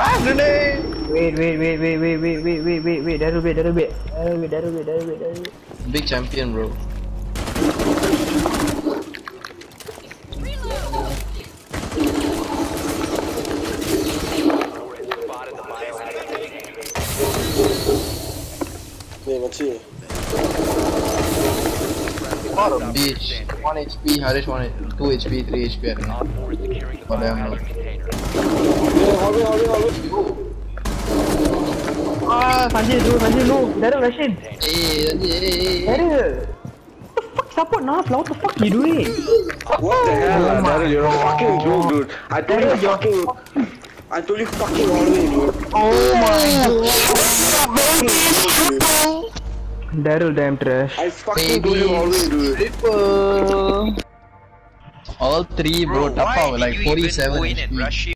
Ah, grenade! Wait, wait, wait, wait, wait, wait, wait, wait, wait, wait, Daryl, wait, Daryl, wait, Daryl, wait, Daryl, wait, Daryl, wait, Daryl, wait. Big champion, bro. Ni mati. Bitch. 1 HP, Harish 1 2 HP, 3 HP, I Ah, Sanjay, dude, Sanjay, no. Daryl, rush in. Hey, Daryl. The fuck, support Naf, what the fuck you doing? What the hell, oh, Daryl, you're a fucking joke, dude. I told you fucking... I told you fucking oh all always, dude. Oh my god. Daryl, damn trash. I fucking told you always, dude. Ripper. All three, bro. bro Tapa, like 47.